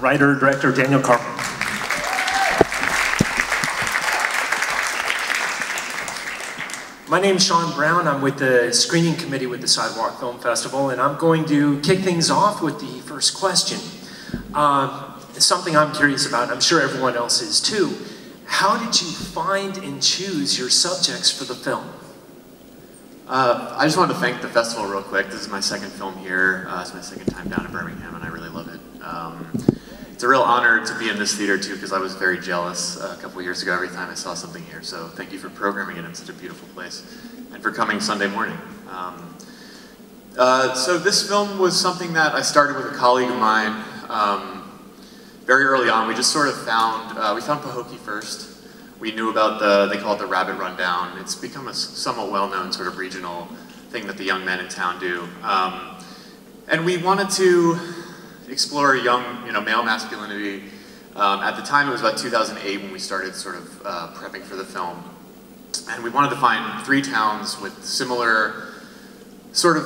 writer, director Daniel Carl. My name is Sean Brown. I'm with the screening committee with the Sidewalk Film Festival, and I'm going to kick things off with the first question. Uh, something I'm curious about, I'm sure everyone else is too. How did you find and choose your subjects for the film? Uh, I just wanted to thank the festival real quick. This is my second film here. Uh, it's my second time down in Birmingham, and I really love it. Um, it's a real honor to be in this theater too, because I was very jealous a couple years ago every time I saw something here. So thank you for programming it in such a beautiful place, and for coming Sunday morning. Um, uh, so this film was something that I started with a colleague of mine. Um, very early on, we just sort of found, uh, we found Pahokee first. We knew about the, they call it the Rabbit Rundown. It's become a somewhat well-known sort of regional thing that the young men in town do. Um, and we wanted to explore young, you know, male masculinity. Um, at the time, it was about 2008 when we started sort of uh, prepping for the film. And we wanted to find three towns with similar sort of,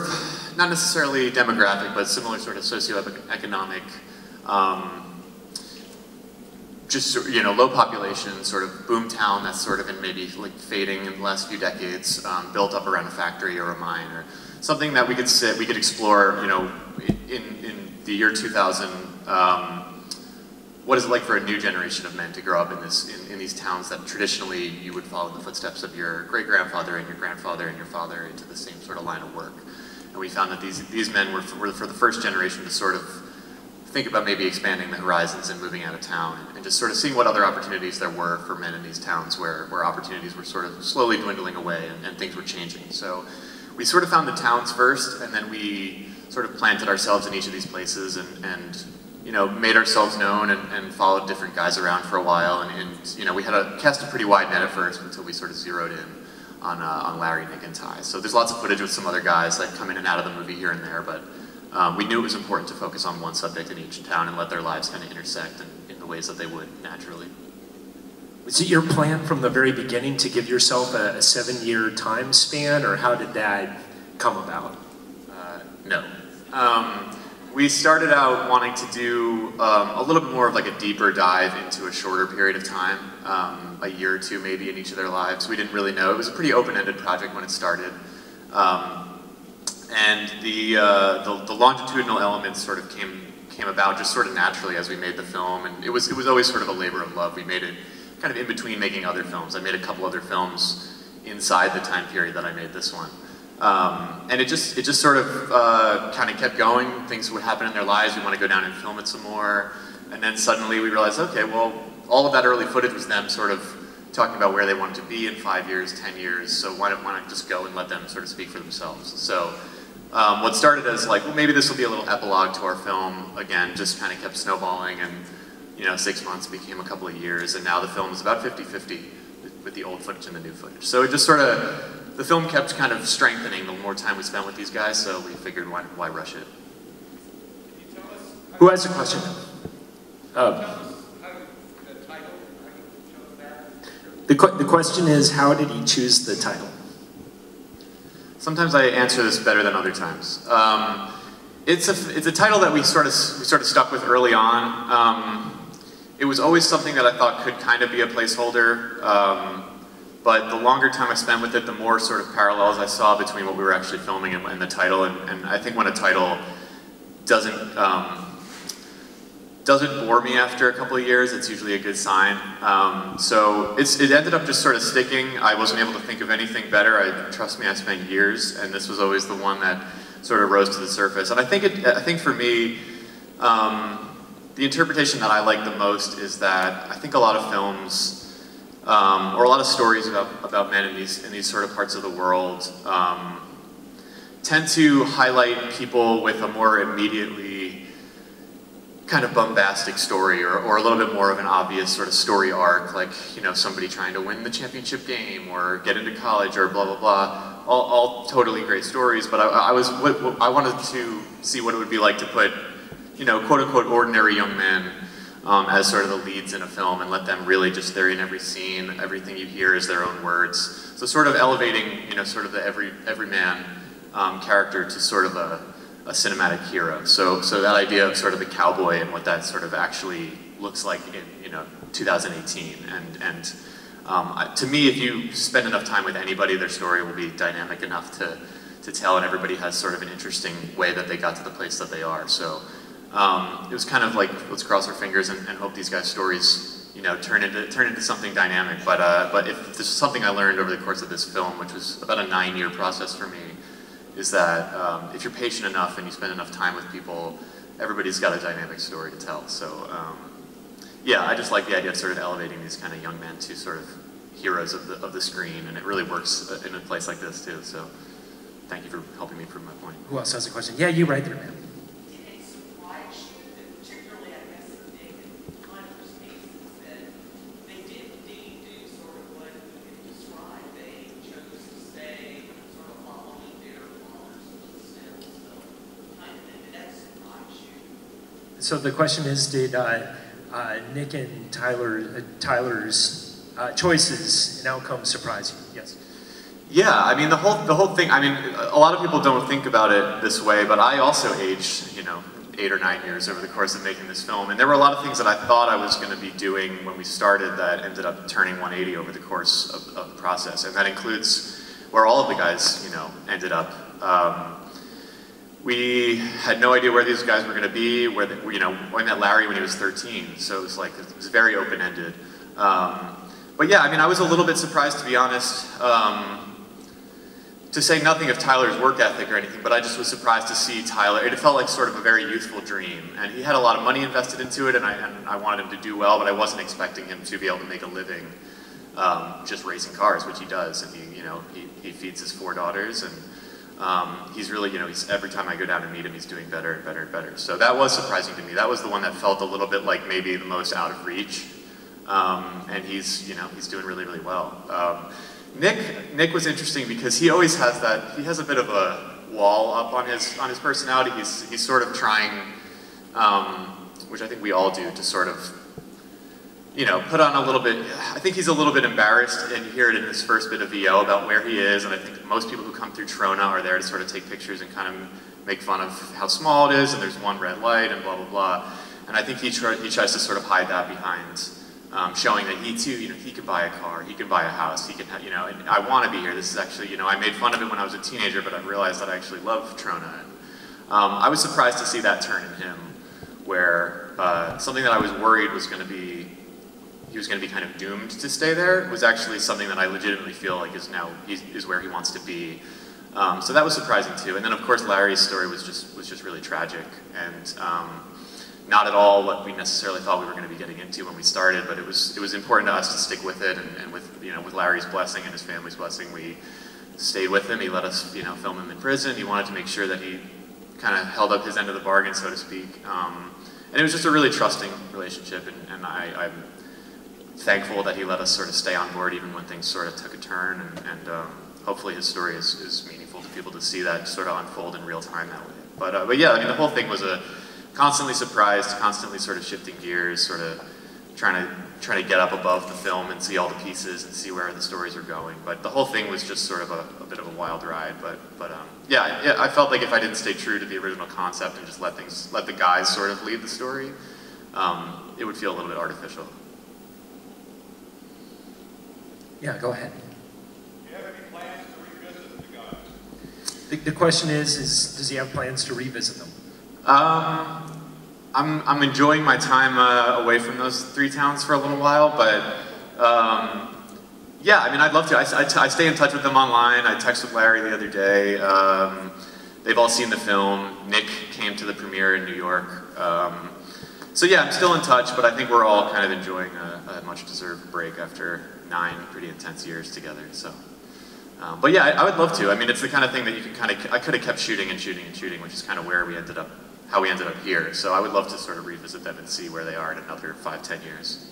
not necessarily demographic, but similar sort of socioeconomic um, just you know low population sort of boom town that's sort of in maybe like fading in the last few decades, um, built up around a factory or a mine or something that we could sit, we could explore. You know, in in the year 2000. Um, what is it like for a new generation of men to grow up in this in, in these towns that traditionally you would follow the footsteps of your great grandfather and your grandfather and your father into the same sort of line of work? And we found that these these men were for, were for the first generation to sort of think about maybe expanding the horizons and moving out of town and just sort of seeing what other opportunities there were for men in these towns where, where opportunities were sort of slowly dwindling away and, and things were changing. So we sort of found the towns first and then we sort of planted ourselves in each of these places and, and you know, made ourselves known and, and followed different guys around for a while. And, and, you know, we had a cast a pretty wide net at first until we sort of zeroed in on, uh, on Larry, Nick, and Ty. So there's lots of footage with some other guys that come in and out of the movie here and there, but um, we knew it was important to focus on one subject in each town and let their lives kind of intersect in, in the ways that they would naturally. Was it your plan from the very beginning to give yourself a, a seven-year time span, or how did that come about? No. Um, we started out wanting to do um, a little bit more of like a deeper dive into a shorter period of time, um, a year or two maybe in each of their lives. We didn't really know. It was a pretty open-ended project when it started. Um, and the, uh, the, the, longitudinal elements sort of came, came about just sort of naturally as we made the film. And it was, it was always sort of a labor of love. We made it kind of in between making other films. I made a couple other films inside the time period that I made this one. Um, and it just, it just sort of uh, kind of kept going. Things would happen in their lives. We want to go down and film it some more. And then suddenly we realized, okay, well, all of that early footage was them sort of talking about where they wanted to be in five years, 10 years. So why don't, why not just go and let them sort of speak for themselves? So um, what started as like, well, maybe this will be a little epilogue to our film, again, just kind of kept snowballing and, you know, six months became a couple of years, and now the film is about 50-50 with the old footage and the new footage. So it just sort of, the film kept kind of strengthening the more time we spent with these guys, so we figured why, why rush it. Who has a question? Uh, the, qu the question is, how did he choose the title? Sometimes I answer this better than other times. Um, it's, a, it's a title that we sort of, we sort of stuck with early on. Um, it was always something that I thought could kind of be a placeholder, um, but the longer time I spent with it, the more sort of parallels I saw between what we were actually filming and, and the title, and, and, I think when a title doesn't um, doesn't bore me after a couple of years, it's usually a good sign. Um, so it ended up just sort of sticking. I wasn't able to think of anything better. I, trust me, I spent years, and this was always the one that sort of rose to the surface. And I think, it, I think for me, um, the interpretation that I like the most is that I think a lot of films, um, or a lot of stories about, about men in these, in these sort of parts of the world, um, tend to highlight people with a more immediately kind of bombastic story or, or a little bit more of an obvious sort of story arc, like, you know, somebody trying to win the championship game or get into college or blah, blah, blah. All, all totally great stories, but I, I was, I wanted to see what it would be like to put, you know, quote unquote ordinary young men um, as sort of the leads in a film and let them really just, they're in every scene, everything you hear is their own words. So sort of elevating, you know, sort of the every, everyman um, character to sort of a, a cinematic hero. So, so that idea of sort of the cowboy and what that sort of actually looks like in you know 2018, and and um, to me, if you spend enough time with anybody, their story will be dynamic enough to to tell, and everybody has sort of an interesting way that they got to the place that they are. So um, it was kind of like let's cross our fingers and, and, hope these guys' stories, you know, turn into turn into something dynamic. But uh, but if there's something I learned over the course of this film, which was about a nine-year process for me, is that um, if you're patient enough and you spend enough time with people, everybody's got a dynamic story to tell. So um, yeah, I just like the idea of sort of elevating these kind of young men to sort of heroes of the of the screen, and it really works in a place like this too. So thank you for helping me prove my point. Who else has a question? Yeah, you right there, man. So the question is, did uh, uh, Nick and Tyler, uh, Tyler's choices and outcomes surprise you? Yes. Yeah, I mean the whole the whole thing. I mean, a lot of people don't think about it this way, but I also aged, you know, eight or nine years over the course of making this film, and there were a lot of things that I thought I was going to be doing when we started that ended up turning 180 over the course of, of the process, and that includes where all of the guys, you know, ended up. Um, we had no idea where these guys were going to be. Where the, you know, I met Larry when he was 13, so it was like it was very open-ended. Um, but yeah, I mean, I was a little bit surprised to be honest. Um, to say nothing of Tyler's work ethic or anything, but I just was surprised to see Tyler. It felt like sort of a very youthful dream, and he had a lot of money invested into it, and I, and I wanted him to do well, but I wasn't expecting him to be able to make a living um, just racing cars, which he does, and he, you know, he, he feeds his four daughters, and um, he's really, you know, he's, every time I go down and meet him, he's doing better and better and better. So that was surprising to me. That was the one that felt a little bit like maybe the most out of reach. Um, and he's, you know, he's doing really, really well. Um, Nick, Nick was interesting because he always has that, he has a bit of a wall up on his, on his personality. He's, he's sort of trying, um, which I think we all do, to sort of you know, put on a little bit, I think he's a little bit embarrassed, and you hear it in his first bit of VO about where he is, and I think most people who come through Trona are there to sort of take pictures and kind of make fun of how small it is, and there's one red light, and blah, blah, blah. And I think he, he tries to sort of hide that behind um, showing that he too, you know, he can buy a car, he can buy a house, he can, you know, and I want to be here. This is actually, you know, I made fun of it when I was a teenager, but I realized that I actually love Trona. And, um, I was surprised to see that turn in him, where uh, something that I was worried was going to be he was going to be kind of doomed to stay there was actually something that I legitimately feel like is now is where he wants to be. Um, so that was surprising too. And then of course Larry's story was just was just really tragic and um, not at all what we necessarily thought we were going to be getting into when we started. But it was it was important to us to stick with it, and, and with you know with Larry's blessing and his family's blessing, we stayed with him. He let us you know film him in prison. He wanted to make sure that he kind of held up his end of the bargain, so to speak. Um, and it was just a really trusting relationship, and, and I, I'm thankful that he let us sort of stay on board even when things sort of took a turn, and, and um, hopefully his story is, is meaningful to people to see that sort of unfold in real time that way. But, uh, but yeah, I mean, the whole thing was a constantly surprised, constantly sort of shifting gears, sort of trying to trying to get up above the film and see all the pieces and see where the stories are going. But the whole thing was just sort of a, a bit of a wild ride. But but um, yeah, yeah, I felt like if I didn't stay true to the original concept and just let things let the guys sort of lead the story, um, it would feel a little bit artificial. Yeah, go ahead. Do you have any plans to revisit the guys? The, the question is, is does he have plans to revisit them? Um, I'm, I'm enjoying my time uh, away from those three towns for a little while, but um, yeah, I mean, I'd love to. I, I, I, stay in touch with them online. I texted Larry the other day. Um, they've all seen the film. Nick came to the premiere in New York. Um, so yeah, I'm still in touch, but I think we're all kind of enjoying a, a much-deserved break after nine pretty intense years together. So, um, but yeah, I, I, would love to. I mean, it's the kind of thing that you can kind of. I could have kept shooting and shooting and shooting, which is kind of where we ended up, how we ended up here. So I would love to sort of revisit them and see where they are in another five, ten years.